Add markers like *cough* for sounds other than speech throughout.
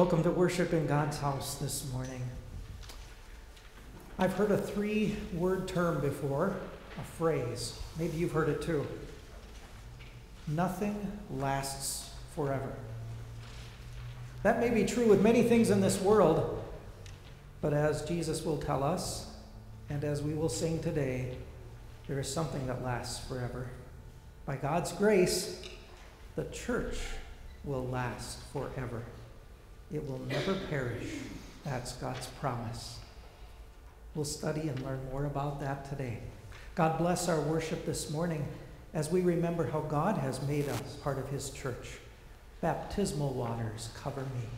Welcome to worship in God's house this morning. I've heard a three word term before, a phrase. Maybe you've heard it too. Nothing lasts forever. That may be true with many things in this world, but as Jesus will tell us, and as we will sing today, there is something that lasts forever. By God's grace, the church will last forever. It will never perish. That's God's promise. We'll study and learn more about that today. God bless our worship this morning as we remember how God has made us part of His church. Baptismal waters cover me.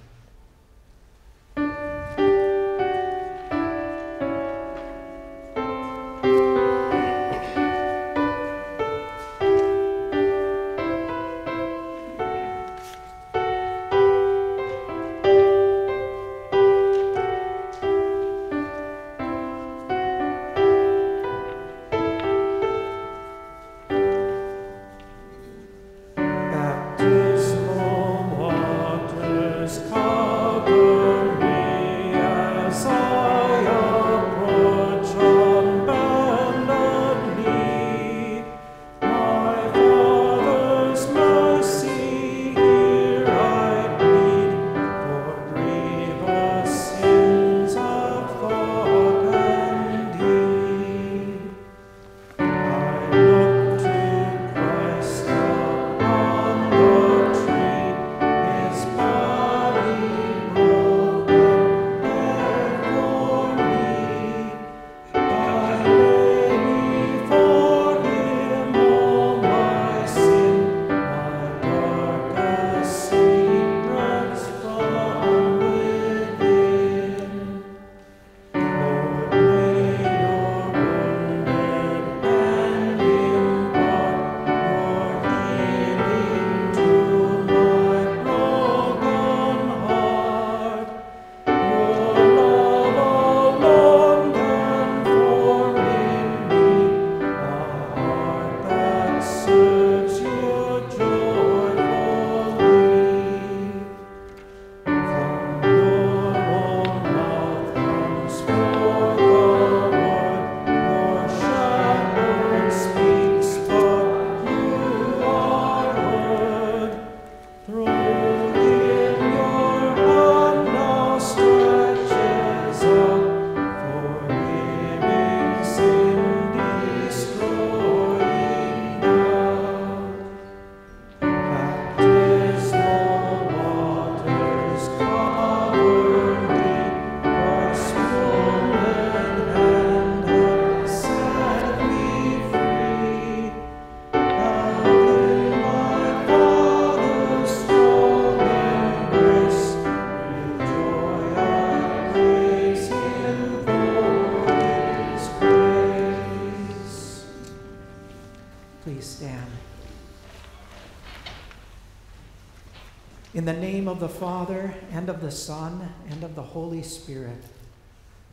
Of the Father, and of the Son, and of the Holy Spirit.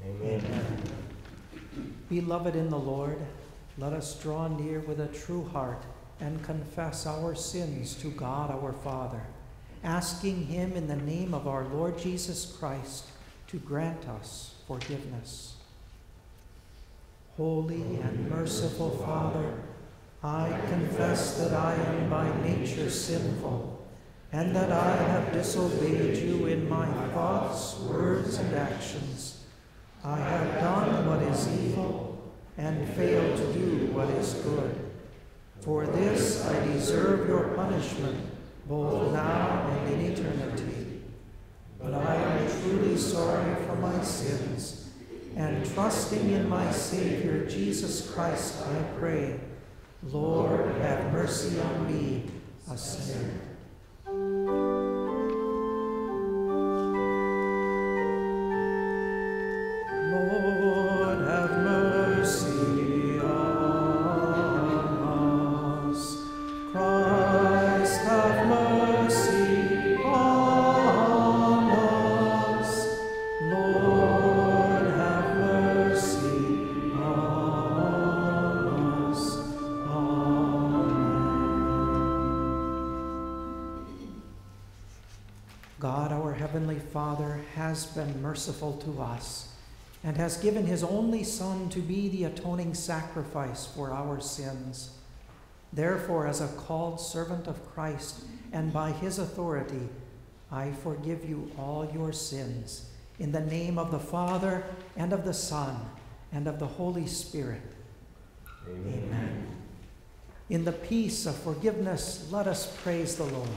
Amen. Amen. Beloved in the Lord, let us draw near with a true heart and confess our sins to God our Father, asking Him in the name of our Lord Jesus Christ to grant us forgiveness. Holy and merciful Father, I confess that I am by nature sinful and that I have disobeyed you in my thoughts, words, and actions. I have done what is evil and failed to do what is good. For this I deserve your punishment, both now and in eternity. But I am truly sorry for my sins, and trusting in my Savior Jesus Christ, I pray, Lord, have mercy on me, a sinner. Father has been merciful to us and has given his only Son to be the atoning sacrifice for our sins. Therefore, as a called servant of Christ, and by his authority, I forgive you all your sins. In the name of the Father, and of the Son, and of the Holy Spirit. Amen. Amen. In the peace of forgiveness, let us praise the Lord.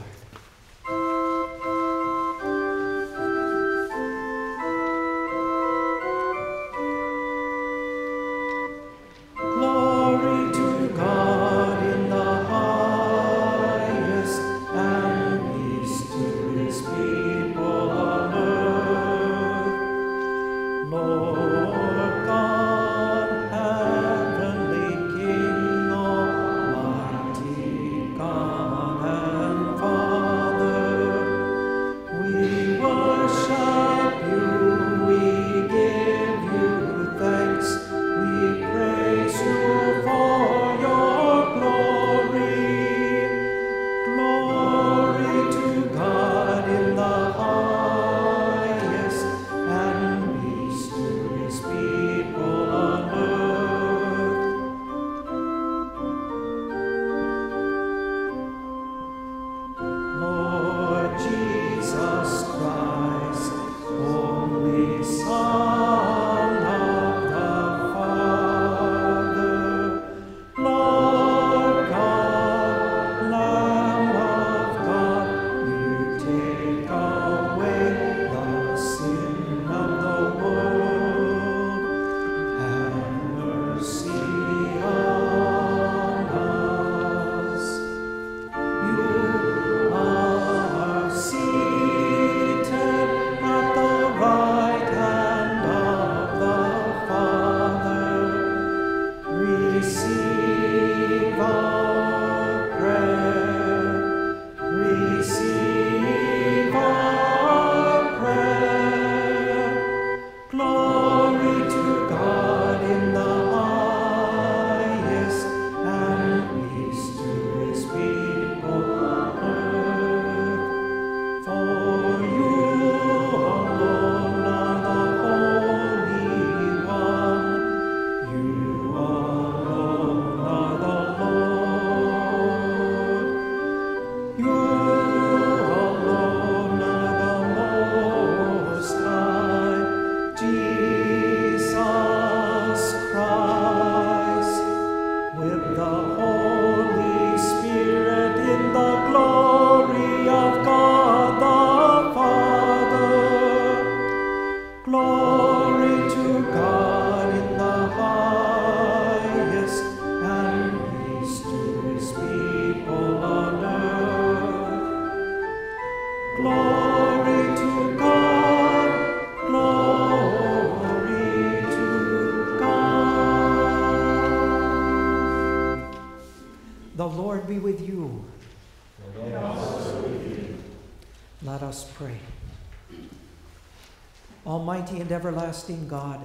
Almighty and everlasting God,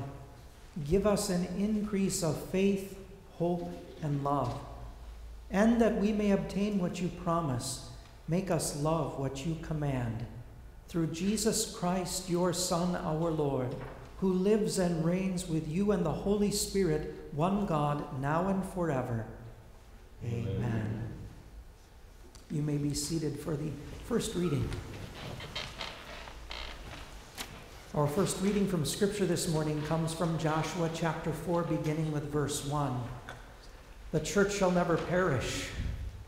give us an increase of faith, hope, and love, and that we may obtain what you promise, make us love what you command. Through Jesus Christ, your Son, our Lord, who lives and reigns with you and the Holy Spirit, one God, now and forever. Amen. Amen. You may be seated for the first reading. Our first reading from Scripture this morning comes from Joshua chapter 4, beginning with verse 1. The church shall never perish.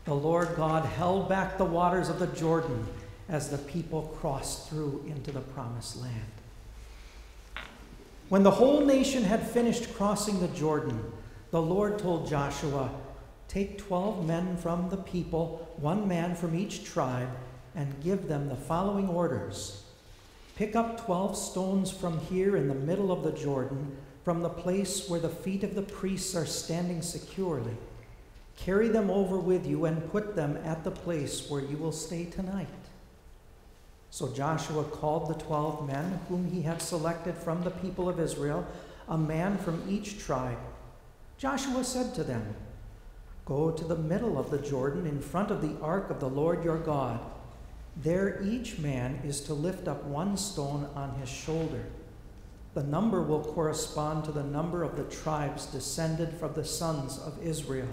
The Lord God held back the waters of the Jordan as the people crossed through into the promised land. When the whole nation had finished crossing the Jordan, the Lord told Joshua, Take twelve men from the people, one man from each tribe, and give them the following orders. Pick up twelve stones from here in the middle of the Jordan, from the place where the feet of the priests are standing securely. Carry them over with you and put them at the place where you will stay tonight. So Joshua called the twelve men whom he had selected from the people of Israel, a man from each tribe. Joshua said to them, Go to the middle of the Jordan in front of the ark of the Lord your God. There each man is to lift up one stone on his shoulder. The number will correspond to the number of the tribes descended from the sons of Israel,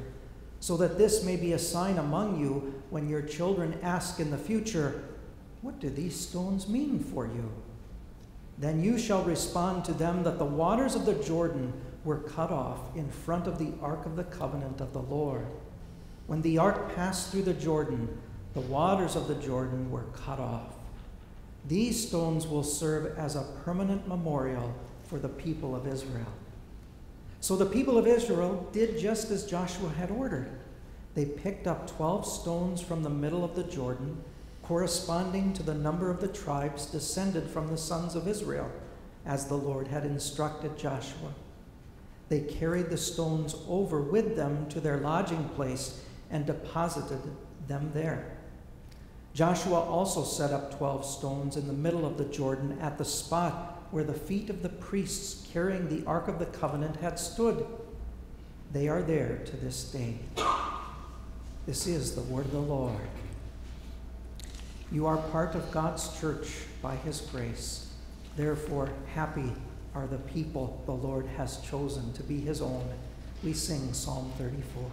so that this may be a sign among you when your children ask in the future, What do these stones mean for you? Then you shall respond to them that the waters of the Jordan were cut off in front of the ark of the covenant of the Lord. When the ark passed through the Jordan, the waters of the Jordan were cut off. These stones will serve as a permanent memorial for the people of Israel. So the people of Israel did just as Joshua had ordered. They picked up 12 stones from the middle of the Jordan, corresponding to the number of the tribes descended from the sons of Israel, as the Lord had instructed Joshua. They carried the stones over with them to their lodging place and deposited them there. Joshua also set up 12 stones in the middle of the Jordan at the spot where the feet of the priests carrying the Ark of the Covenant had stood. They are there to this day. This is the word of the Lord. You are part of God's church by his grace. Therefore, happy are the people the Lord has chosen to be his own. We sing Psalm 34.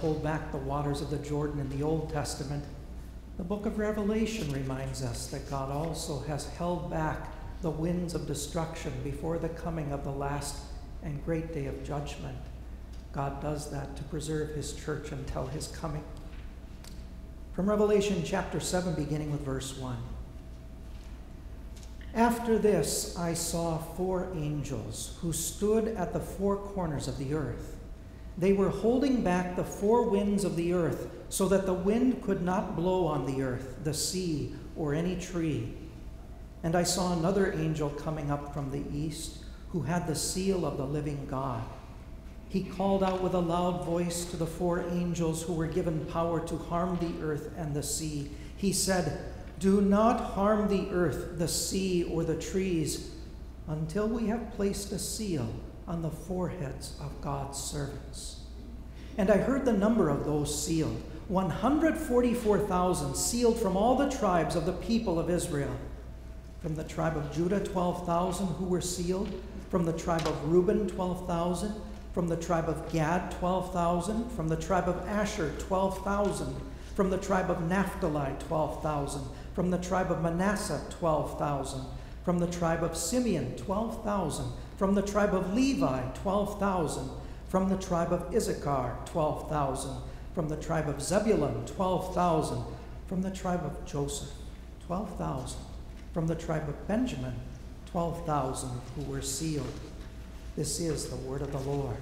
Back the waters of the Jordan in the Old Testament, the book of Revelation reminds us that God also has held back the winds of destruction before the coming of the last and great day of judgment. God does that to preserve his church until his coming. From Revelation chapter 7, beginning with verse 1. After this, I saw four angels who stood at the four corners of the earth they were holding back the four winds of the earth so that the wind could not blow on the earth, the sea, or any tree. And I saw another angel coming up from the east who had the seal of the living God. He called out with a loud voice to the four angels who were given power to harm the earth and the sea. He said, Do not harm the earth, the sea, or the trees until we have placed a seal on the foreheads of God's servants. And I heard the number of those sealed 144,000 sealed from all the tribes of the people of Israel. From the tribe of Judah, 12,000 who were sealed. From the tribe of Reuben, 12,000. From the tribe of Gad, 12,000. From the tribe of Asher, 12,000. From the tribe of Naphtali, 12,000. From the tribe of Manasseh, 12,000. From the tribe of Simeon, 12,000. From the tribe of Levi, 12,000. From the tribe of Issachar, 12,000 from the tribe of Zebulun, 12,000. From the tribe of Joseph, 12,000. From the tribe of Benjamin, 12,000 who were sealed. This is the word of the Lord.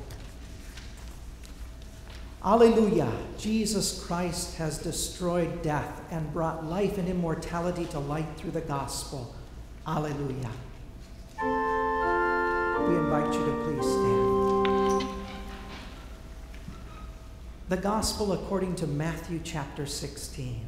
Alleluia! Jesus Christ has destroyed death and brought life and immortality to light through the gospel. Alleluia! We invite you to please stand. The Gospel according to Matthew chapter 16.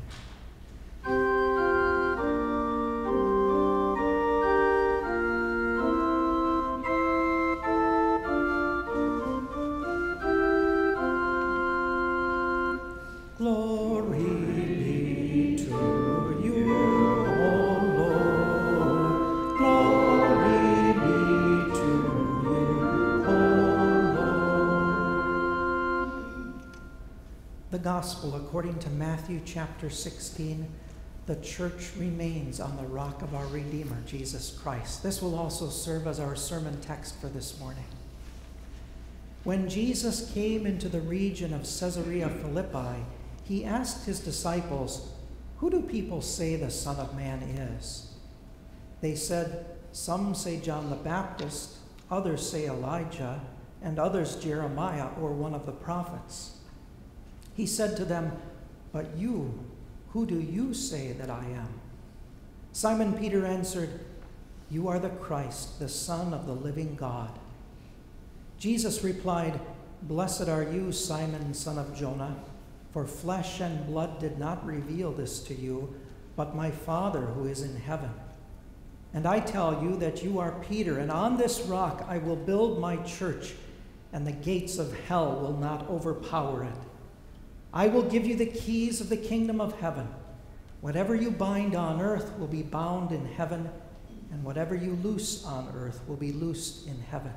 Gospel according to Matthew chapter 16, the church remains on the rock of our Redeemer, Jesus Christ. This will also serve as our sermon text for this morning. When Jesus came into the region of Caesarea Philippi, he asked his disciples, Who do people say the Son of Man is? They said, Some say John the Baptist, others say Elijah, and others Jeremiah or one of the prophets. He said to them, But you, who do you say that I am? Simon Peter answered, You are the Christ, the Son of the living God. Jesus replied, Blessed are you, Simon, son of Jonah, for flesh and blood did not reveal this to you, but my Father who is in heaven. And I tell you that you are Peter, and on this rock I will build my church, and the gates of hell will not overpower it. I will give you the keys of the kingdom of heaven. Whatever you bind on earth will be bound in heaven, and whatever you loose on earth will be loosed in heaven.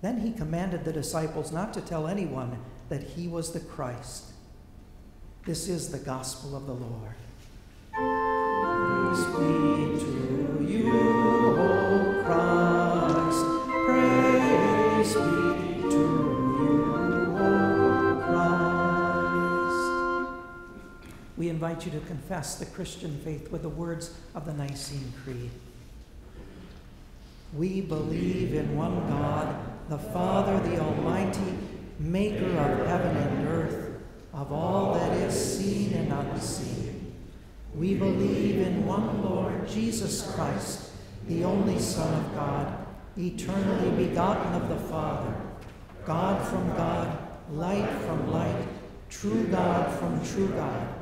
Then he commanded the disciples not to tell anyone that he was the Christ. This is the gospel of the Lord. Be to you, we invite you to confess the Christian faith with the words of the Nicene Creed. We believe in one God, the Father, the Almighty, maker of heaven and earth, of all that is seen and unseen. We believe in one Lord, Jesus Christ, the only Son of God, eternally begotten of the Father, God from God, light from light, true God from true God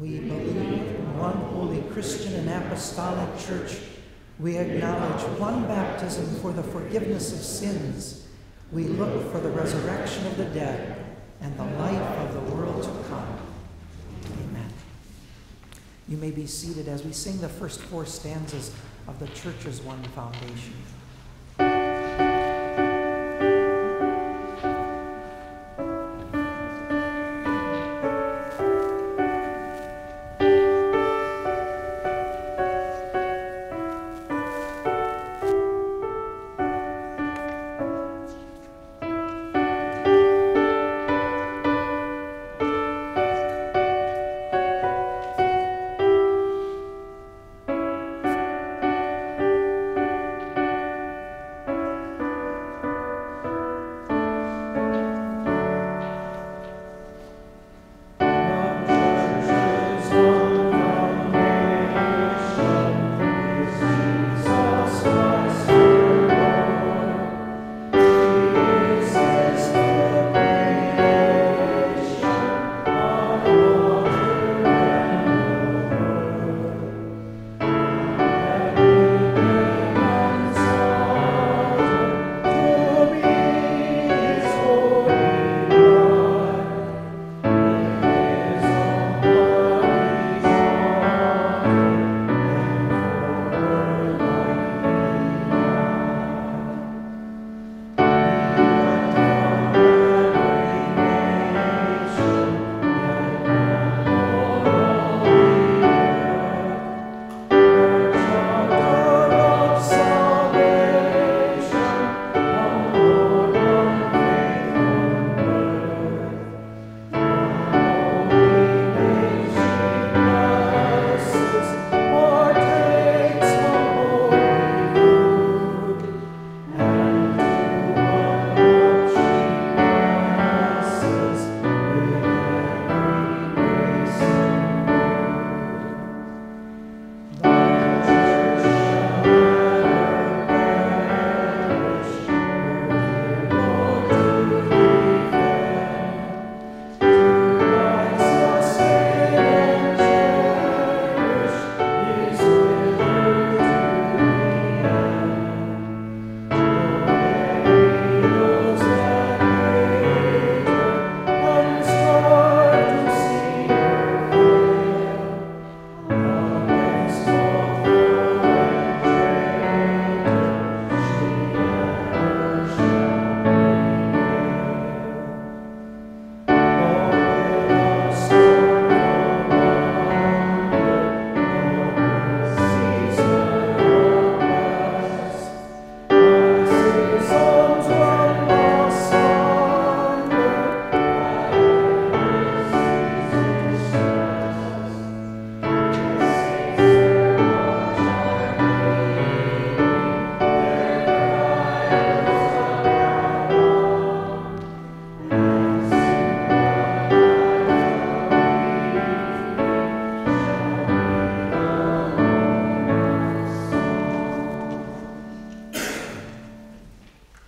We believe in one holy Christian and apostolic church. We acknowledge one baptism for the forgiveness of sins. We look for the resurrection of the dead and the life of the world to come. Amen. You may be seated as we sing the first four stanzas of the church's one foundation.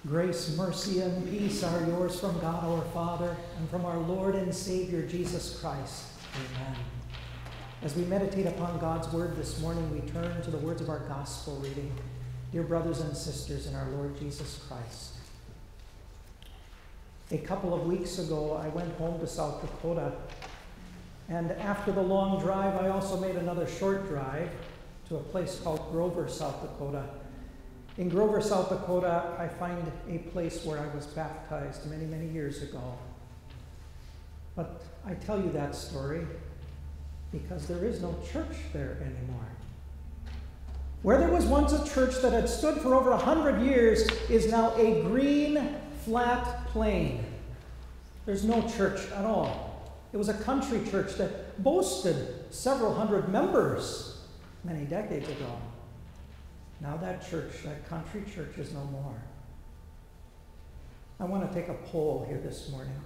Grace, mercy, and peace are yours from God our Father and from our Lord and Savior Jesus Christ. Amen. As we meditate upon God's word this morning, we turn to the words of our gospel reading. Dear brothers and sisters in our Lord Jesus Christ. A couple of weeks ago, I went home to South Dakota, and after the long drive, I also made another short drive to a place called Grover, South Dakota. In Grover, South Dakota, I find a place where I was baptized many, many years ago. But I tell you that story because there is no church there anymore. Where there was once a church that had stood for over a hundred years is now a green, flat plain. There's no church at all. It was a country church that boasted several hundred members many decades ago. Now that church, that country church, is no more. I want to take a poll here this morning.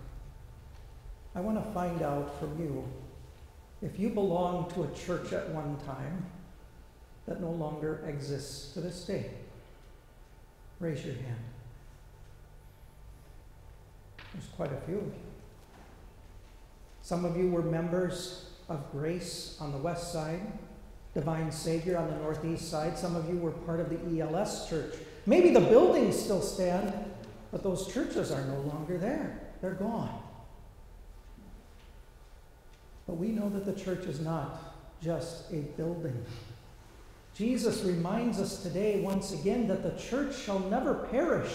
I want to find out from you if you belong to a church at one time that no longer exists to this day. Raise your hand. There's quite a few of you. Some of you were members of Grace on the west side. Divine Savior on the northeast side. Some of you were part of the ELS church. Maybe the buildings still stand, but those churches are no longer there. They're gone. But we know that the church is not just a building. Jesus reminds us today, once again, that the church shall never perish.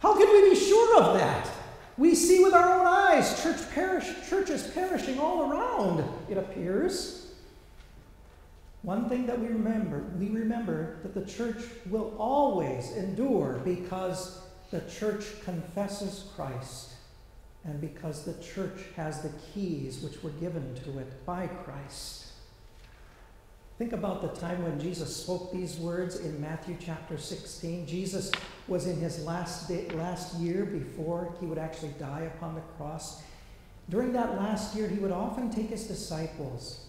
How can we be sure of that? We see with our own eyes church perish, churches perishing all around, it appears. One thing that we remember, we remember that the church will always endure because the church confesses Christ and because the church has the keys which were given to it by Christ. Think about the time when Jesus spoke these words in Matthew chapter 16. Jesus was in his last, day, last year before he would actually die upon the cross. During that last year, he would often take his disciples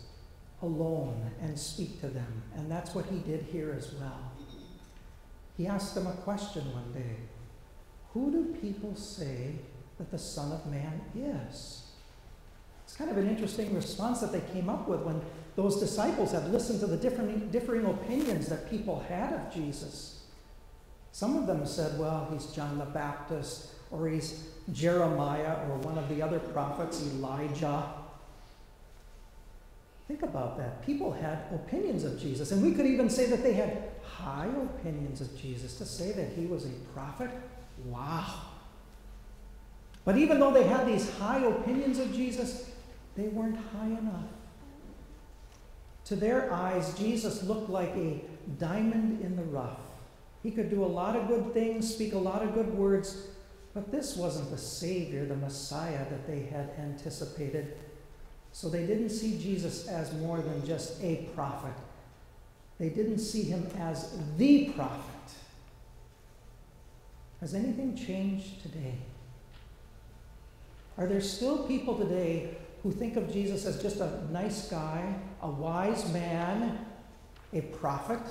alone and speak to them. And that's what he did here as well. He asked them a question one day Who do people say that the Son of Man is? It's kind of an interesting response that they came up with when those disciples had listened to the different, differing opinions that people had of Jesus. Some of them said, well, he's John the Baptist, or he's Jeremiah, or one of the other prophets, Elijah. Think about that. People had opinions of Jesus, and we could even say that they had high opinions of Jesus. To say that he was a prophet, wow. But even though they had these high opinions of Jesus, they weren't high enough. To their eyes, Jesus looked like a diamond in the rough. He could do a lot of good things, speak a lot of good words, but this wasn't the Savior, the Messiah that they had anticipated. So they didn't see Jesus as more than just a prophet. They didn't see him as the prophet. Has anything changed today? Are there still people today who think of Jesus as just a nice guy, a wise man, a prophet?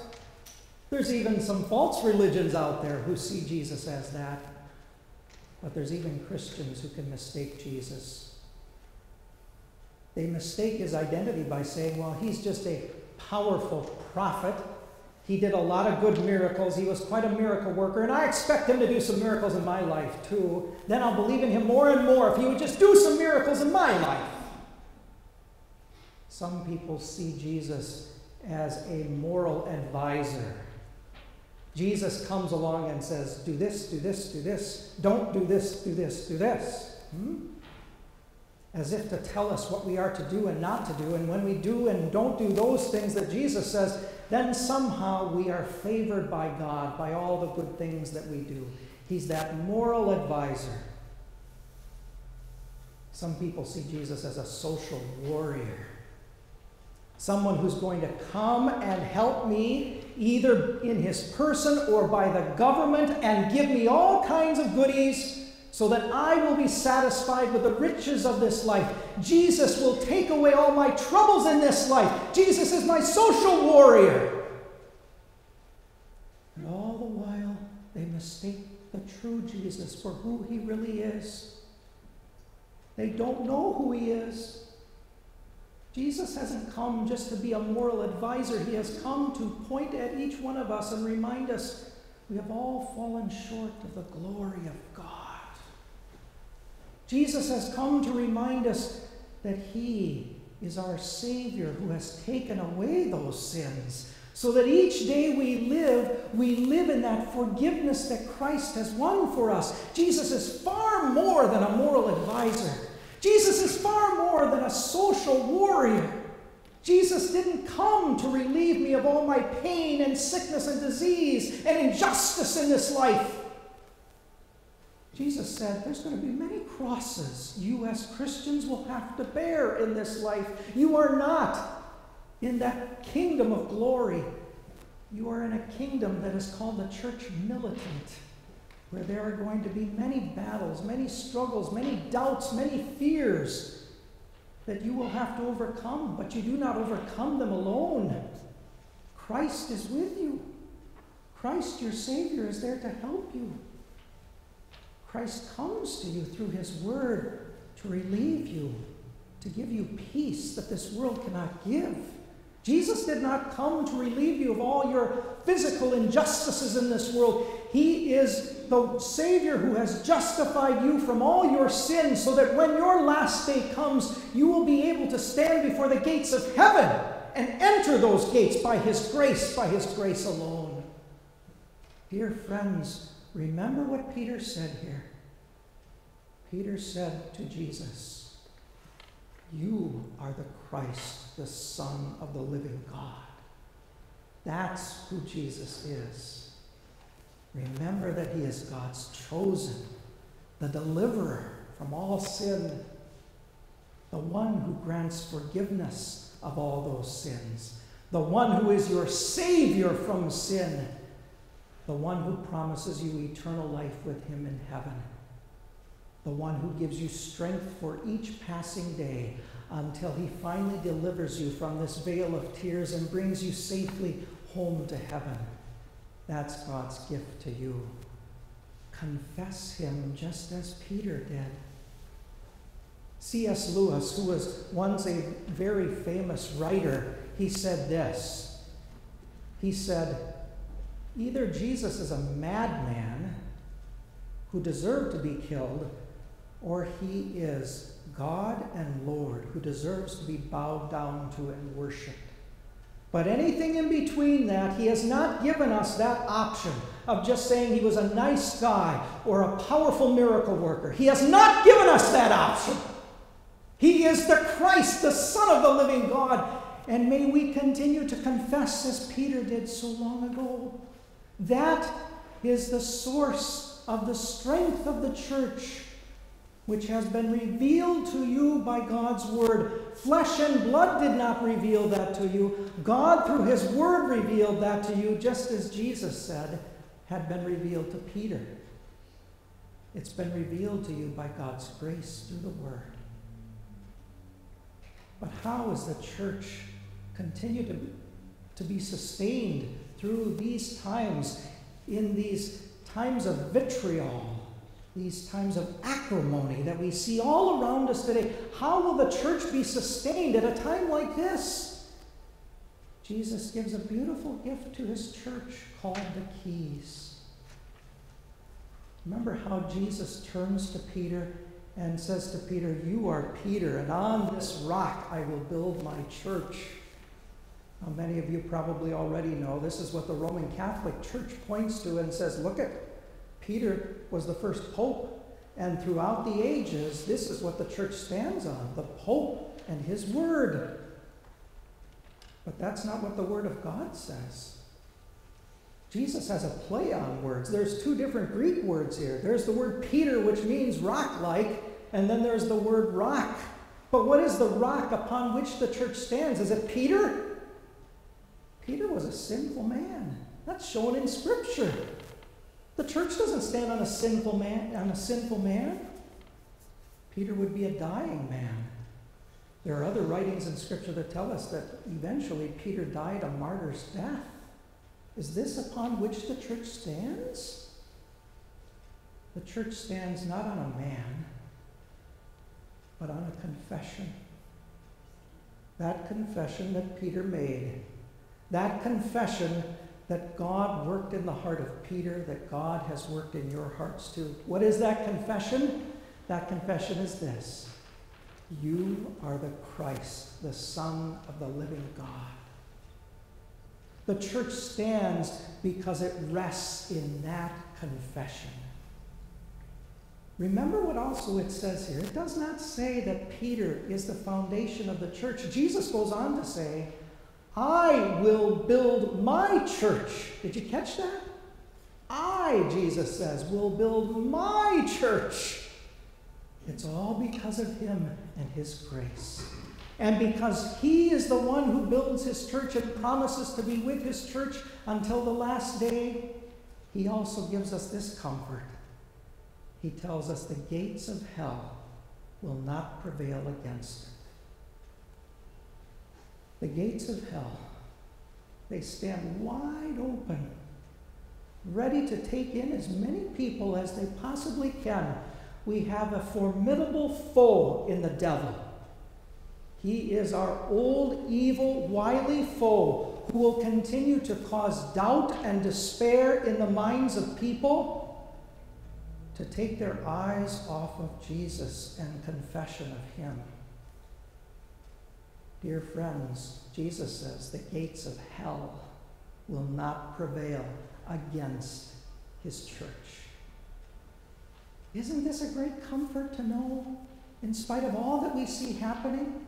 There's even some false religions out there who see Jesus as that. But there's even Christians who can mistake Jesus they mistake his identity by saying, well, he's just a powerful prophet. He did a lot of good miracles. He was quite a miracle worker, and I expect him to do some miracles in my life too. Then I'll believe in him more and more if he would just do some miracles in my life. Some people see Jesus as a moral advisor. Jesus comes along and says, Do this, do this, do this. Don't do this, do this, do this. Hmm? As if to tell us what we are to do and not to do. And when we do and don't do those things that Jesus says, then somehow we are favored by God by all the good things that we do. He's that moral advisor. Some people see Jesus as a social warrior. Someone who's going to come and help me either in his person or by the government and give me all kinds of goodies so that I will be satisfied with the riches of this life. Jesus will take away all my troubles in this life. Jesus is my social warrior. And all the while, they mistake the true Jesus for who he really is. They don't know who he is. Jesus hasn't come just to be a moral advisor. He has come to point at each one of us and remind us we have all fallen short of the glory of God. Jesus has come to remind us that He is our Savior who has taken away those sins. So that each day we live, we live in that forgiveness that Christ has won for us. Jesus is far more than a moral advisor. Jesus is far more than a social warrior. Jesus didn't come to relieve me of all my pain and sickness and disease and injustice in this life. Jesus said, There's going to be many crosses you as Christians will have to bear in this life. You are not in that kingdom of glory. You are in a kingdom that is called the church militant, where there are going to be many battles, many struggles, many doubts, many fears that you will have to overcome, but you do not overcome them alone. Christ is with you. Christ, your Savior, is there to help you. Christ comes to you through his word to relieve you, to give you peace that this world cannot give. Jesus did not come to relieve you of all your physical injustices in this world. He is the Savior who has justified you from all your sins so that when your last day comes, you will be able to stand before the gates of heaven and enter those gates by His grace, by His grace alone. Dear friends, Remember what Peter said here. Peter said to Jesus, You are the Christ, the Son of the living God. That's who Jesus is. Remember that he is God's chosen, the deliverer from all sin, the one who grants forgiveness of all those sins, the one who is your Savior from sin the one who promises you eternal life with him in heaven, the one who gives you strength for each passing day until he finally delivers you from this vale of tears and brings you safely home to heaven. That's God's gift to you. Confess him just as Peter did. C.S. Lewis, who was once a very famous writer, he said this. He said, Either Jesus is a madman who deserved to be killed, or he is God and Lord who deserves to be bowed down to and worshiped. But anything in between that, he has not given us that option of just saying he was a nice guy or a powerful miracle worker. He has not given us that option. He is the Christ, the Son of the living God. And may we continue to confess as Peter did so long ago. That is the source of the strength of the church, which has been revealed to you by God's word. Flesh and blood did not reveal that to you. God, through his word, revealed that to you, just as Jesus said had been revealed to Peter. It's been revealed to you by God's grace through the word. But how is the church continue to, to be sustained through these times, in these times of vitriol, these times of acrimony that we see all around us today, how will the church be sustained at a time like this? Jesus gives a beautiful gift to his church called the keys. Remember how Jesus turns to Peter and says to Peter, You are Peter, and on this rock I will build my church many of you probably already know this is what the Roman Catholic Church points to and says, look at Peter was the first pope, and throughout the ages, this is what the church stands on the pope and his word. But that's not what the word of God says. Jesus has a play on words. There's two different Greek words here. There's the word Peter, which means rock like, and then there's the word rock. But what is the rock upon which the church stands? Is it Peter? Peter was a sinful man. That's shown in Scripture. The church doesn't stand on a sinful man, on a sinful man. Peter would be a dying man. There are other writings in Scripture that tell us that eventually Peter died a martyr's death. Is this upon which the church stands? The church stands not on a man, but on a confession. That confession that Peter made, that confession that God worked in the heart of Peter, that God has worked in your hearts too. What is that confession? That confession is this You are the Christ, the Son of the living God. The church stands because it rests in that confession. Remember what also it says here. It does not say that Peter is the foundation of the church. Jesus goes on to say, I will build my church. Did you catch that? I, Jesus says, will build my church. It's all because of him and his grace. And because he is the one who builds his church and promises to be with his church until the last day, he also gives us this comfort. He tells us the gates of hell will not prevail against it. The gates of hell, they stand wide open, ready to take in as many people as they possibly can. We have a formidable foe in the devil. He is our old, evil, wily foe who will continue to cause doubt and despair in the minds of people to take their eyes off of Jesus and confession of Him. Dear friends, Jesus says the gates of hell will not prevail against his church. Isn't this a great comfort to know, in spite of all that we see happening?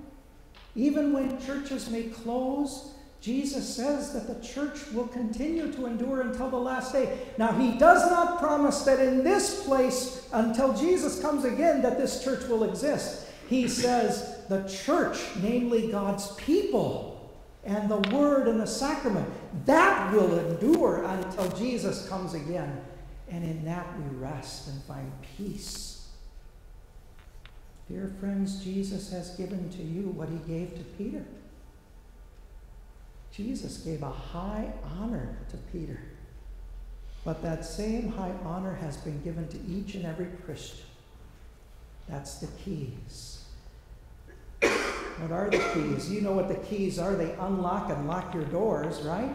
Even when churches may close, Jesus says that the church will continue to endure until the last day. Now, he does not promise that in this place, until Jesus comes again, that this church will exist. He says the church, namely God's people, and the word and the sacrament, that will endure until Jesus comes again. And in that we rest and find peace. Dear friends, Jesus has given to you what he gave to Peter. Jesus gave a high honor to Peter. But that same high honor has been given to each and every Christian. That's the keys. What are the keys? You know what the keys are. They unlock and lock your doors, right?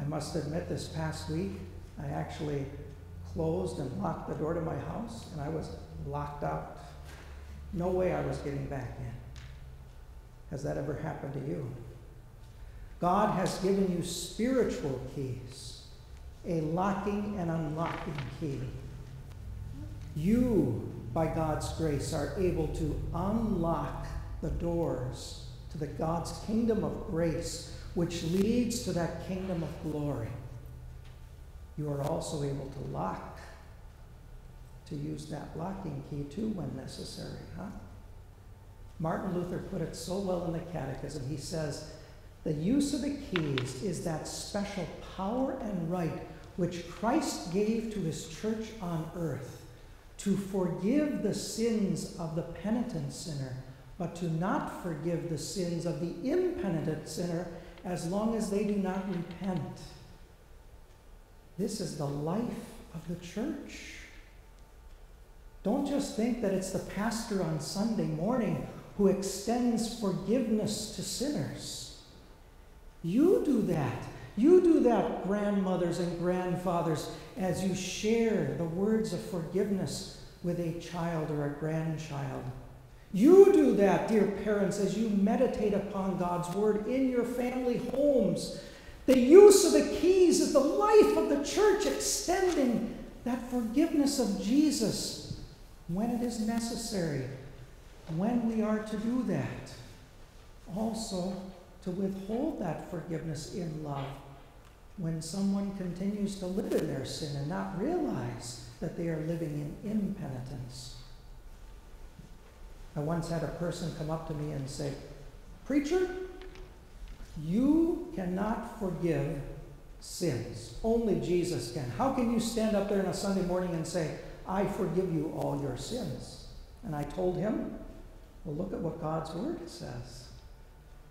I must admit, this past week, I actually closed and locked the door to my house, and I was locked out. No way I was getting back in. Has that ever happened to you? God has given you spiritual keys, a locking and unlocking key. You, by God's grace, are able to unlock the doors to the God's kingdom of grace, which leads to that kingdom of glory. You are also able to lock, to use that locking key too when necessary, huh? Martin Luther put it so well in the Catechism. He says, The use of the keys is that special power and right which Christ gave to his church on earth to forgive the sins of the penitent sinner but to not forgive the sins of the impenitent sinner as long as they do not repent. This is the life of the church. Don't just think that it's the pastor on Sunday morning who extends forgiveness to sinners. You do that. You do that, grandmothers and grandfathers, as you share the words of forgiveness with a child or a grandchild. You do that, dear parents, as you meditate upon God's word in your family homes. The use of the keys is the life of the church, extending that forgiveness of Jesus when it is necessary, when we are to do that. Also, to withhold that forgiveness in love when someone continues to live in their sin and not realize that they are living in impenitence. I once had a person come up to me and say, Preacher, you cannot forgive sins. Only Jesus can. How can you stand up there on a Sunday morning and say, I forgive you all your sins? And I told him, Well, look at what God's Word says.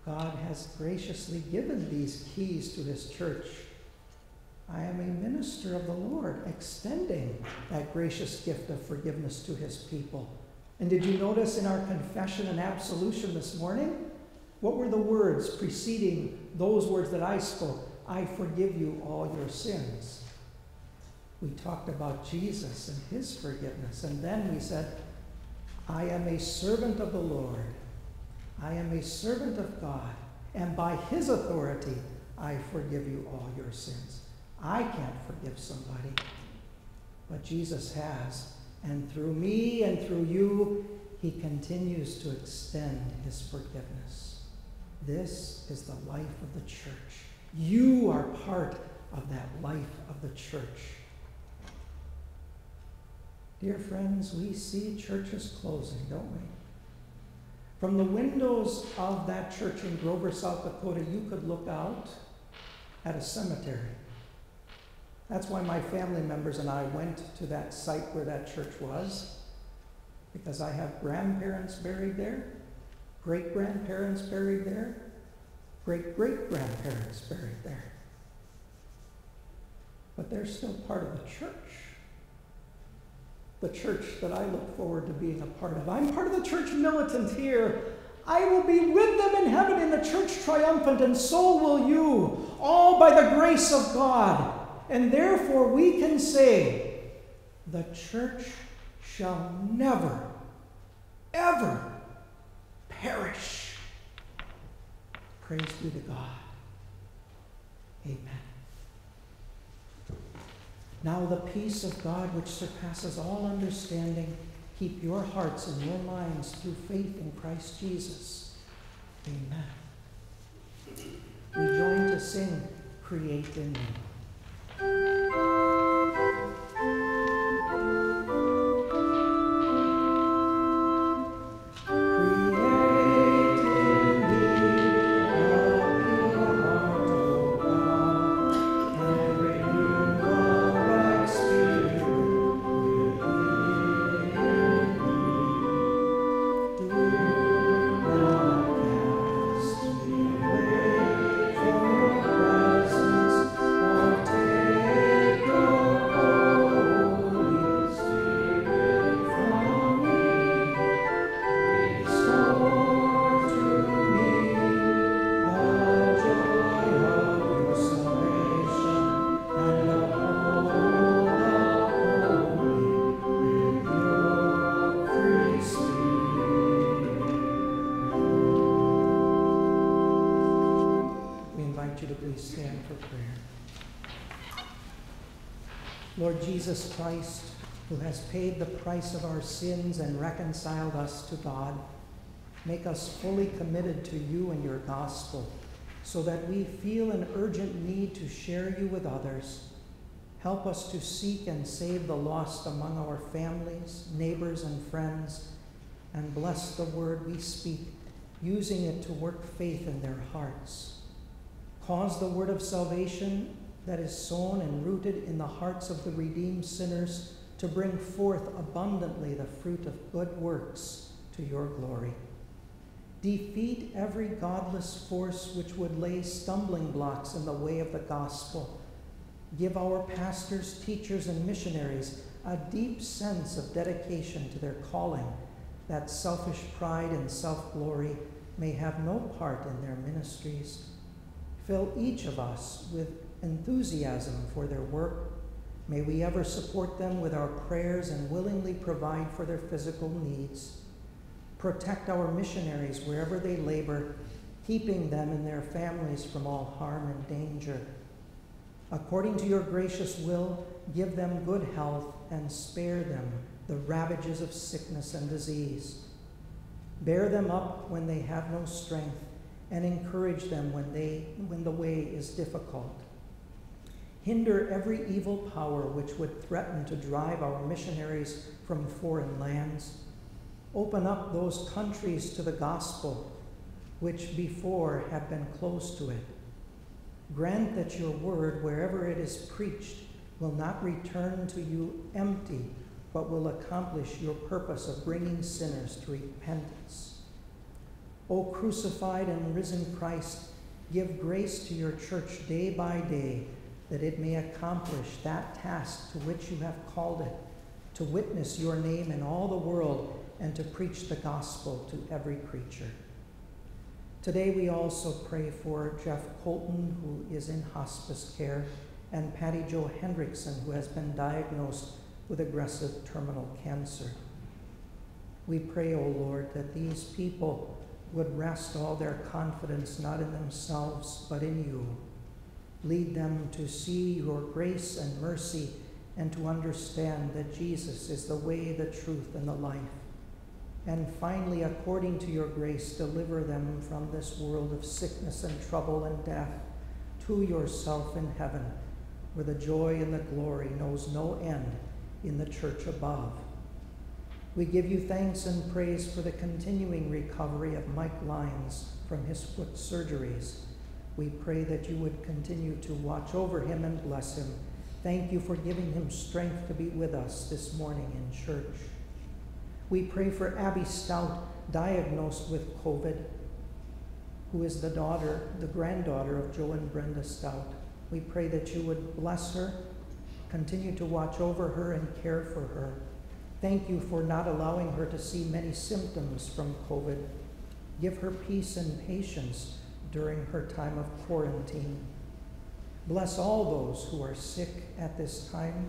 God has graciously given these keys to His church. I am a minister of the Lord, extending that gracious gift of forgiveness to his people. And did you notice in our confession and absolution this morning? What were the words preceding those words that I spoke? I forgive you all your sins. We talked about Jesus and his forgiveness. And then we said, I am a servant of the Lord. I am a servant of God. And by his authority, I forgive you all your sins. I can't forgive somebody, but Jesus has. And through me and through you, he continues to extend his forgiveness. This is the life of the church. You are part of that life of the church. Dear friends, we see churches closing, don't we? From the windows of that church in Grover, South Dakota, you could look out at a cemetery. That's why my family members and I went to that site where that church was, because I have grandparents buried there, great grandparents buried there, great great grandparents buried there. But they're still part of the church. The church that I look forward to being a part of. I'm part of the church militant here. I will be with them in heaven in the church triumphant, and so will you, all by the grace of God. And therefore, we can say, the church shall never, ever perish. Praise be to God. Amen. Now, the peace of God, which surpasses all understanding, keep your hearts and your minds through faith in Christ Jesus. Amen. We join to sing, Create in Me. Música Lord Jesus Christ, who has paid the price of our sins and reconciled us to God, make us fully committed to you and your gospel, so that we feel an urgent need to share you with others. Help us to seek and save the lost among our families, neighbors, and friends, and bless the word we speak, using it to work faith in their hearts. Cause the word of salvation that is sown and rooted in the hearts of the redeemed sinners to bring forth abundantly the fruit of good works to your glory. Defeat every godless force which would lay stumbling blocks in the way of the gospel. Give our pastors, teachers, and missionaries a deep sense of dedication to their calling, that selfish pride and self glory may have no part in their ministries. Fill each of us with enthusiasm for their work. May we ever support them with our prayers and willingly provide for their physical needs. Protect our missionaries wherever they labor, keeping them and their families from all harm and danger. According to your gracious will, give them good health and spare them the ravages of sickness and disease. Bear them up when they have no strength and encourage them when, they, when the way is difficult. Hinder every evil power which would threaten to drive our missionaries from foreign lands. Open up those countries to the gospel which before have been closed to it. Grant that your word, wherever it is preached, will not return to you empty, but will accomplish your purpose of bringing sinners to repentance. O crucified and risen Christ, give grace to your church day by day that it may accomplish that task to which you have called it, to witness your name in all the world and to preach the gospel to every creature. Today we also pray for Jeff Colton, who is in hospice care, and Patty Jo Hendrickson, who has been diagnosed with aggressive terminal cancer. We pray, O oh Lord, that these people would rest all their confidence not in themselves, but in you. Lead them to see your grace and mercy and to understand that Jesus is the way, the truth, and the life. And finally, according to your grace, deliver them from this world of sickness and trouble and death to yourself in heaven, where the joy and the glory knows no end in the church above. We give you thanks and praise for the continuing recovery of Mike Lyons from his foot surgeries. We pray that you would continue to watch over him and bless him. Thank you for giving him strength to be with us this morning in church. We pray for Abby Stout, diagnosed with COVID, who is the daughter, the granddaughter of Joe and Brenda Stout. We pray that you would bless her, continue to watch over her and care for her. Thank you for not allowing her to see many symptoms from COVID. Give her peace and patience during her time of quarantine. Bless all those who are sick at this time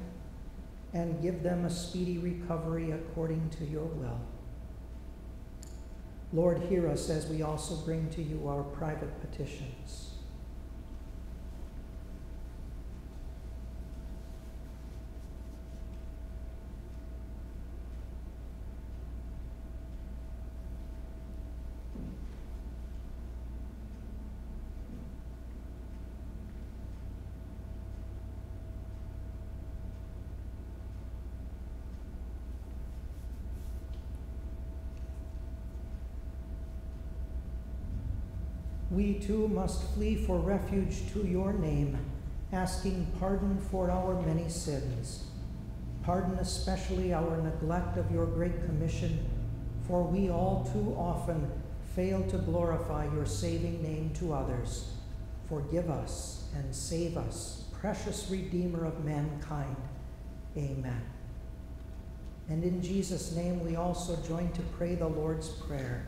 and give them a speedy recovery according to your will. Lord, hear us as we also bring to you our private petitions. We too must flee for refuge to your name, asking pardon for our many sins. Pardon especially our neglect of your great commission, for we all too often fail to glorify your saving name to others. Forgive us and save us, precious Redeemer of mankind. Amen. And in Jesus' name, we also join to pray the Lord's Prayer.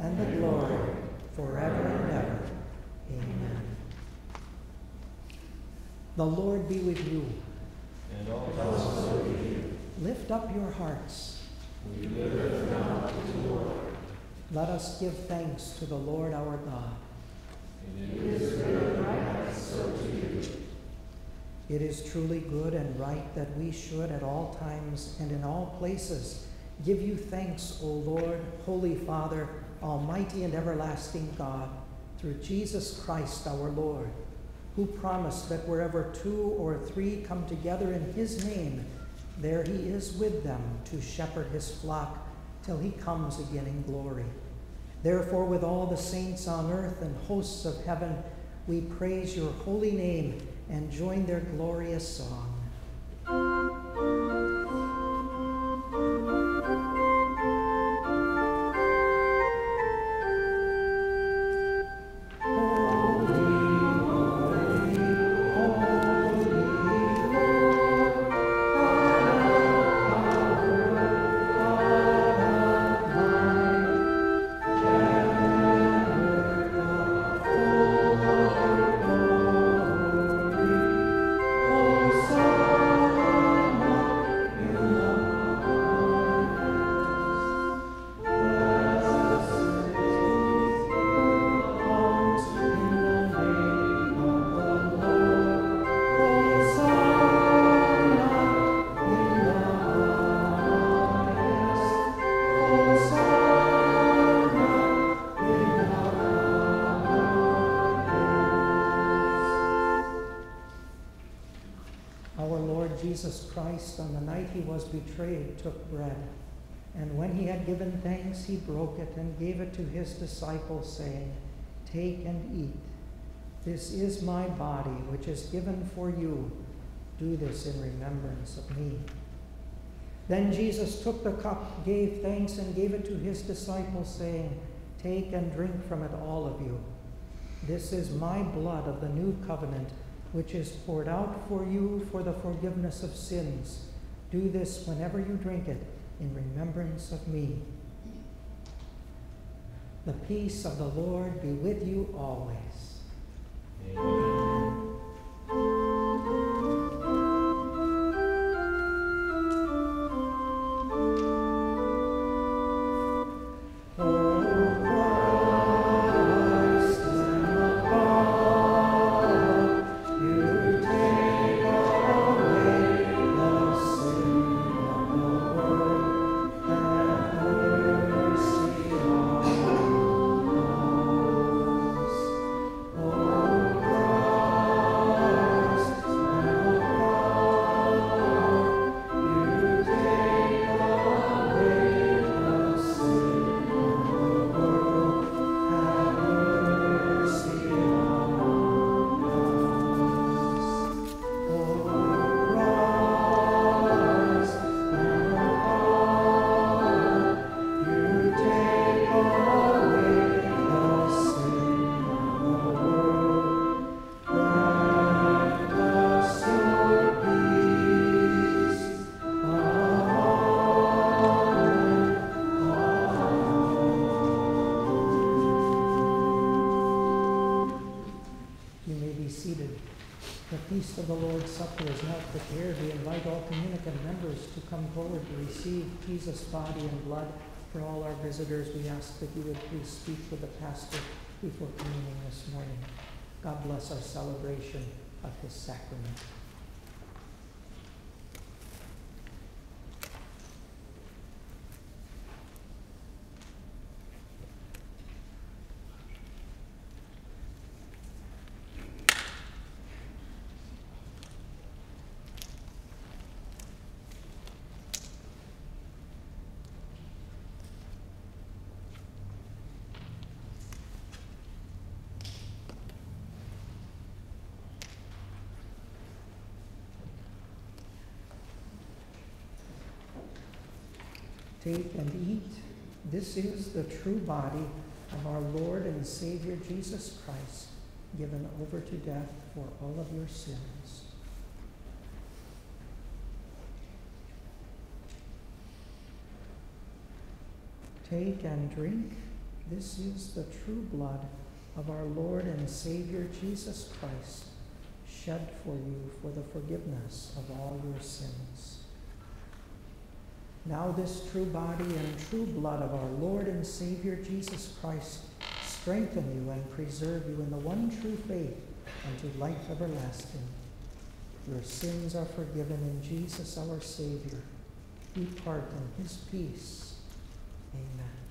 and the glory forever and ever. Amen. The Lord be with you. And also with you. Lift up your hearts. We lift them up to the Lord. Let us give thanks to the Lord our God. It is good and right so to do. It is truly good and right that we should at all times and in all places give you thanks, O Lord, Holy Father, Almighty and everlasting God, through Jesus Christ our Lord, who promised that wherever two or three come together in his name, there he is with them to shepherd his flock till he comes again in glory. Therefore, with all the saints on earth and hosts of heaven, we praise your holy name and join their glorious song. Jesus Christ, on the night he was betrayed, took bread. And when he had given thanks, he broke it and gave it to his disciples, saying, Take and eat. This is my body, which is given for you. Do this in remembrance of me. Then Jesus took the cup, gave thanks, and gave it to his disciples, saying, Take and drink from it, all of you. This is my blood of the new covenant, which is poured out for you for the forgiveness of sins. Do this whenever you drink it in remembrance of me. The peace of the Lord be with you always. Amen. Jesus' body and blood for all our visitors. We ask that you would please speak with the pastor before communion this morning. God bless our celebration of his sacrament. Take and eat. This is the true body of our Lord and Savior Jesus Christ, given over to death for all of your sins. Take and drink. This is the true blood of our Lord and Savior Jesus Christ, shed for you for the forgiveness of all your sins. Now, this true body and true blood of our Lord and Savior Jesus Christ strengthen you and preserve you in the one true faith unto life everlasting. Your sins are forgiven in Jesus our Savior. Depart in his peace. Amen.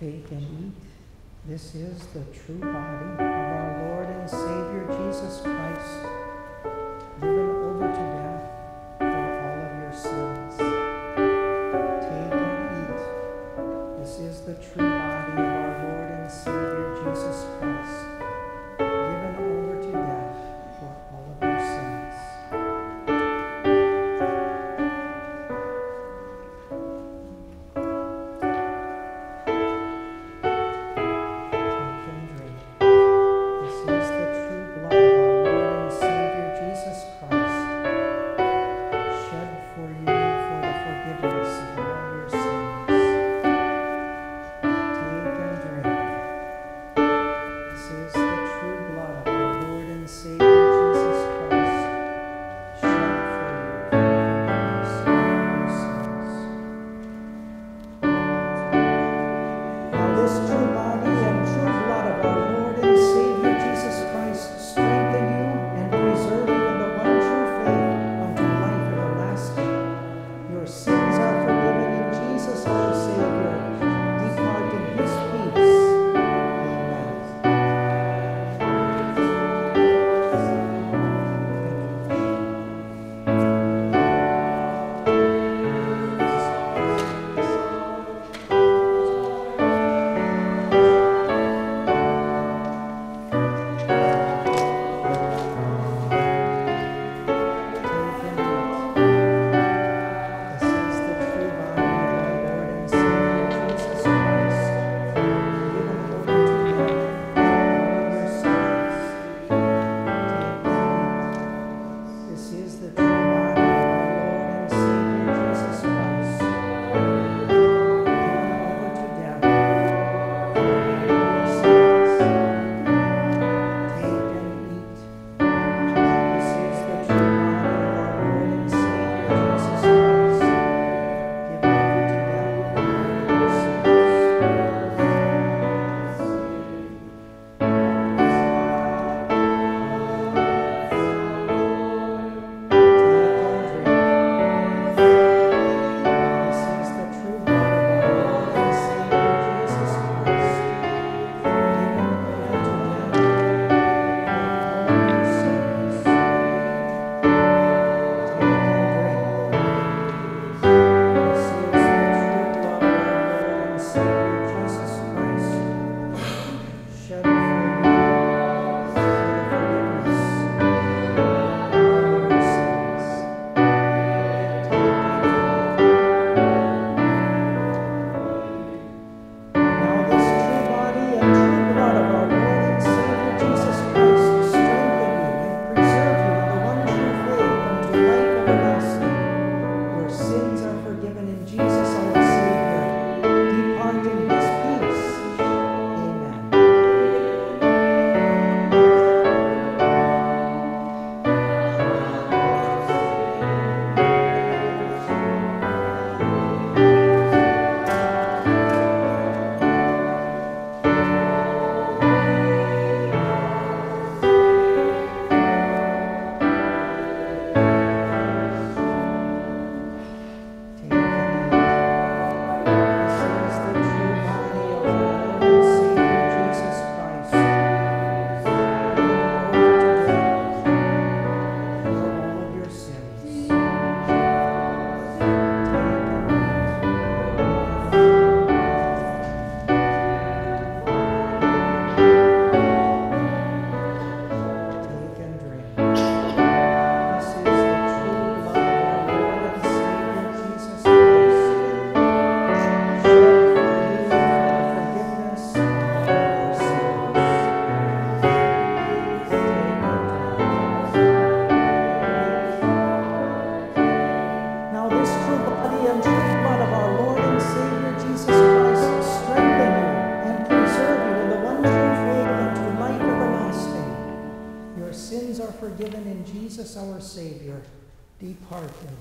Take and eat. This is the true body of our Lord and Savior Jesus Christ,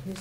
We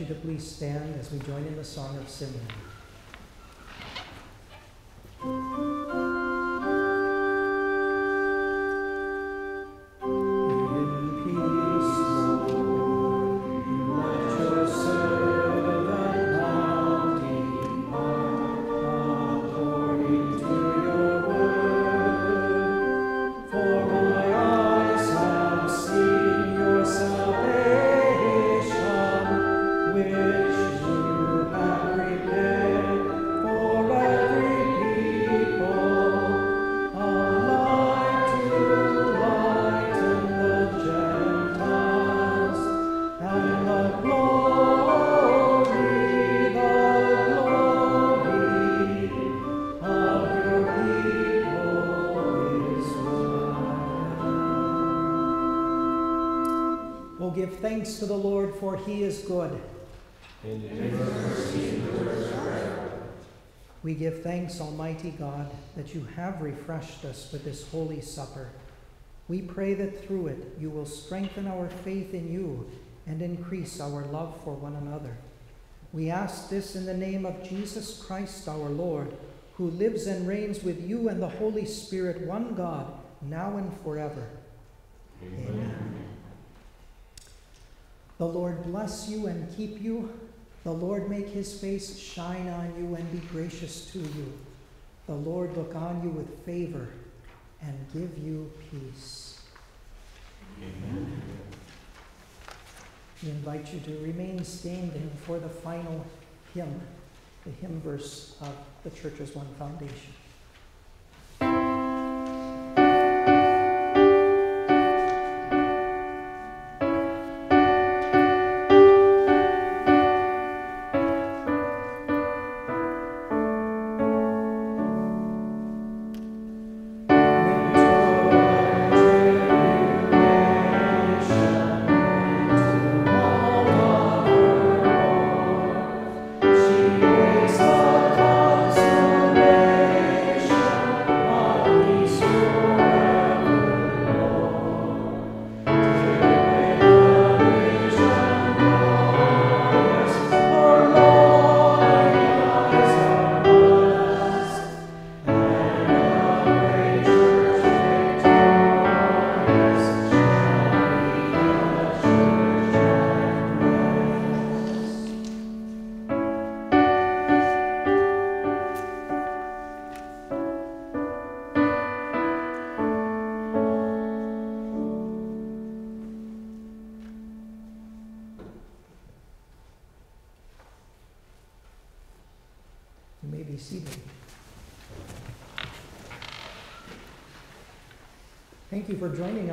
you to please stand as we join in the Song of Simeon. To the Lord, for he is good. We give thanks, Almighty God, that you have refreshed us with this holy supper. We pray that through it you will strengthen our faith in you and increase our love for one another. We ask this in the name of Jesus Christ our Lord, who lives and reigns with you and the Holy Spirit, one God, now and forever. Amen. Amen. The Lord bless you and keep you. The Lord make his face shine on you and be gracious to you. The Lord look on you with favor and give you peace. Amen. We invite you to remain standing for the final hymn, the hymn verse of the Church's One Foundation.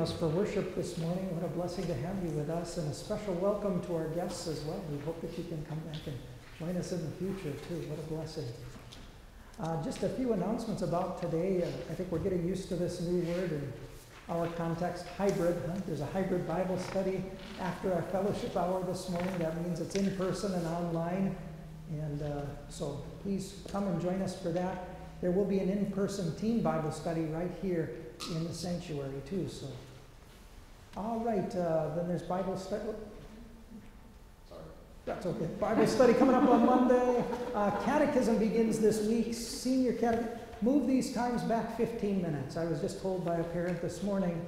Us for worship this morning. What a blessing to have you with us, and a special welcome to our guests as well. We hope that you can come back and join us in the future, too. What a blessing. Uh, just a few announcements about today. Uh, I think we're getting used to this new word in our context hybrid. Huh? There's a hybrid Bible study after our fellowship hour this morning. That means it's in person and online. And uh, so please come and join us for that. There will be an in person teen Bible study right here in the sanctuary too. So, all right. Uh, then there's Bible study. Sorry. That's okay. Bible study coming up on Monday. Uh, catechism begins this week. Senior catechism. Move these times back 15 minutes. I was just told by a parent this morning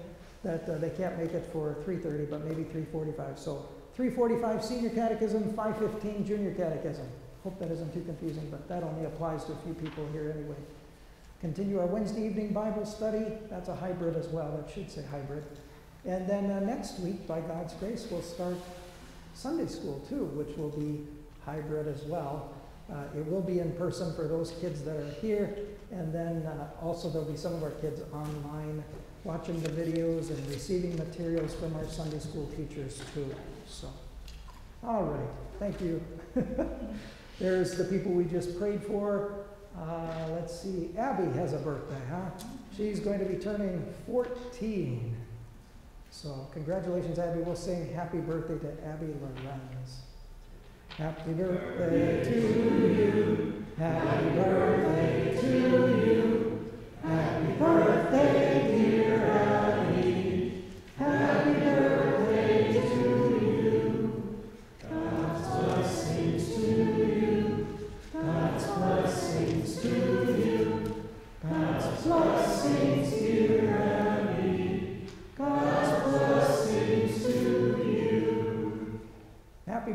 that uh, they can't make it for 3:30, but maybe 3:45. So 3:45 senior catechism, 5:15 junior catechism. Hope that isn't too confusing, but that only applies to a few people here anyway. Continue our Wednesday evening Bible study. That's a hybrid as well. That should say hybrid. And then uh, next week, by God's grace, we'll start Sunday school too, which will be hybrid as well. Uh, it will be in person for those kids that are here, and then uh, also there'll be some of our kids online watching the videos and receiving materials from our Sunday school teachers too. So, all right, thank you. *laughs* There's the people we just prayed for. Uh, let's see, Abby has a birthday, huh? She's going to be turning 14. So, congratulations, Abby. We'll sing happy birthday to Abby Lorenz. Happy birthday to you. Happy birthday to you. Happy birthday, dear Abby. Happy birthday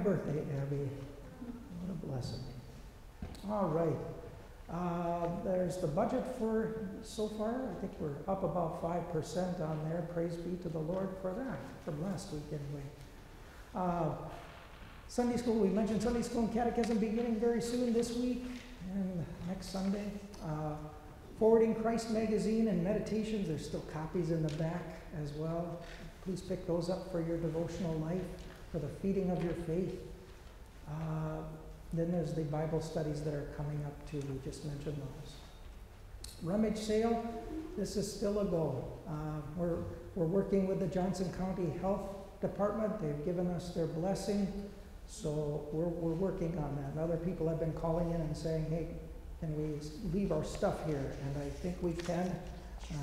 birthday, Abby. What a blessing. All right. Uh, there's the budget for so far. I think we're up about 5% on there. Praise be to the Lord for that, from last week anyway. Uh, Sunday school, we mentioned Sunday school and catechism beginning very soon this week and next Sunday. Uh, Forward in Christ magazine and meditations, there's still copies in the back as well. Please pick those up for your devotional life, for the feeding of your faith. Uh, then there's the Bible studies that are coming up too. We just mentioned those. Rummage sale, this is still a goal. Uh, we're, we're working with the Johnson County Health department. They've given us their blessing. So we're, we're working on that. And other people have been calling in and saying, hey, can we leave our stuff here? And I think we can. Uh,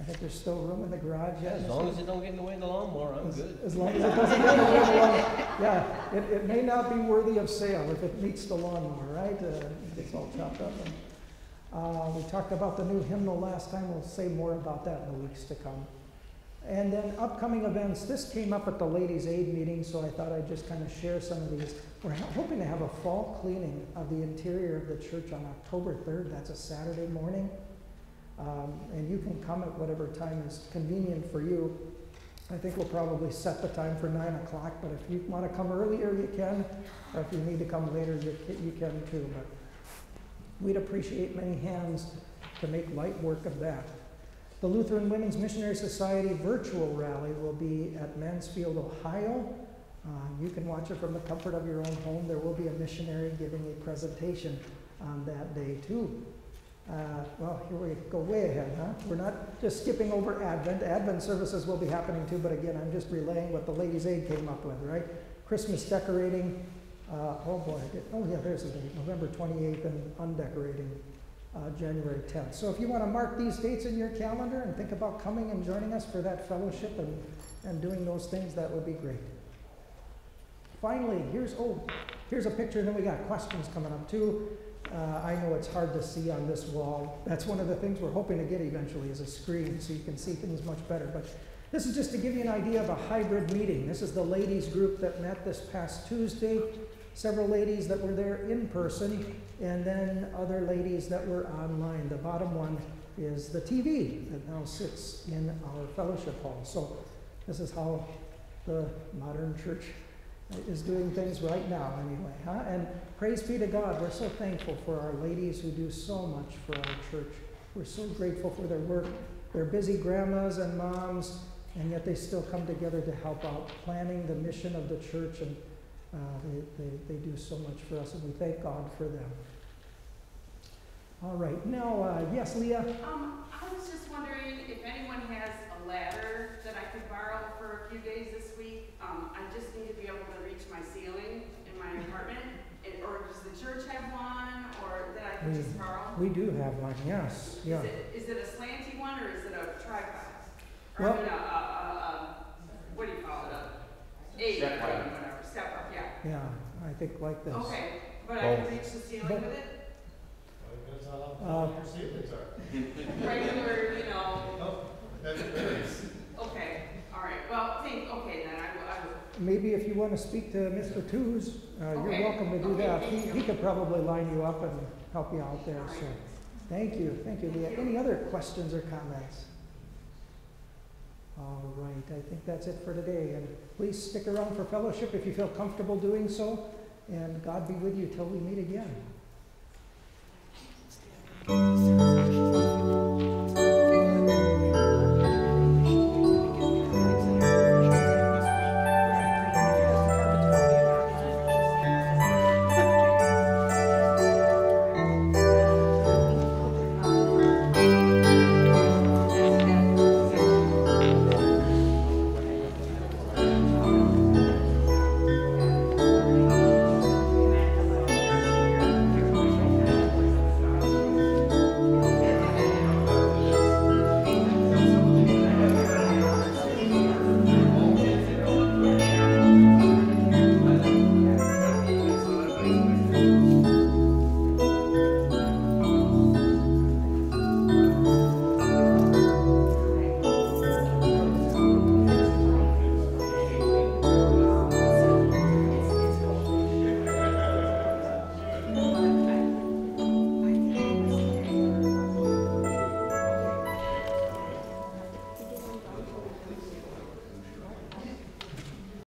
I think there's still room in the garage. Yeah, as long as it don't get in the way of the lawnmower, I'm as, good. as long as it doesn't get in the way of the lawn. Yeah, it, it may not be worthy of sale if it meets the lawnmower, right? Uh, it gets all chopped up. And, uh, we talked about the new hymnal last time. We'll say more about that in the weeks to come. And then upcoming events. This came up at the Ladies' Aid meeting, so I thought I'd just kind of share some of these. We're hoping to have a fall cleaning of the interior of the church on October 3rd. That's a Saturday morning. Um, and you can come at whatever time is convenient for you. I think we'll probably set the time for 9 o'clock, but if you want to come earlier, you can. Or if you need to come later, you can, you can too. But we'd appreciate many hands to make light work of that. The Lutheran Women's Missionary Society virtual rally will be at Mansfield, Ohio. Uh, you can watch it from the comfort of your own home. There will be a missionary giving a presentation on that day too. Uh, well, here we go way ahead, huh? We're not just skipping over Advent. Advent services will be happening too, but again, I'm just relaying what the Ladies' Aid came up with, right? Christmas decorating. Uh, oh boy, did- oh yeah, there's the date, November 28th, and undecorating uh, January 10th. So if you want to mark these dates in your calendar and think about coming and joining us for that fellowship and, and doing those things, that would be great. Finally, here's, oh, here's a picture, and then we got questions coming up too. Uh, I know it's hard to see on this wall. That's one of the things we're hoping to get eventually is a screen so you can see things much better. But this is just to give you an idea of a hybrid meeting. This is the ladies group that met this past Tuesday. Several ladies that were there in person, and then other ladies that were online. The bottom one is the TV that now sits in our fellowship hall. So this is how the modern church is doing things right now, anyway. Huh? And praise be to God, we're so thankful for our ladies who do so much for our church. We're so grateful for their work. They're busy grandmas and moms, and yet they still come together to help out planning the mission of the church, and uh, they, they, they do so much for us, and we thank God for them. All right, now, uh, yes, Leah? Um, I was just wondering if anyone has a ladder that I could borrow for a few days this week. Um, I just need to be able to reach my ceiling in my apartment. And- Or does the church have one, or that I could just We- borrow? We do have one, yes, yeah. Is it, is it a slanty one, or is it a tripod? Or Well- I mean, a, a, a, a, what do you call it, a, a, Step ladder. whatever, step up, yeah. Yeah, I think like this. Okay, but I can reach the ceiling But- with it? Depends on Uh, how tall your ceilings are. Regular, you know, Oh, that varies. okay, all right, well, think, okay, then I will, I will Maybe if you want to speak to Mr. Tews, uh, you're welcome to do Okay, that. He, you. he could probably line you up and help you out there, All right. Thank you. Thank you, Leah. Any other questions or comments? All right. I think that's it for today. And please stick around for fellowship if you feel comfortable doing so. And God be with you till we meet again.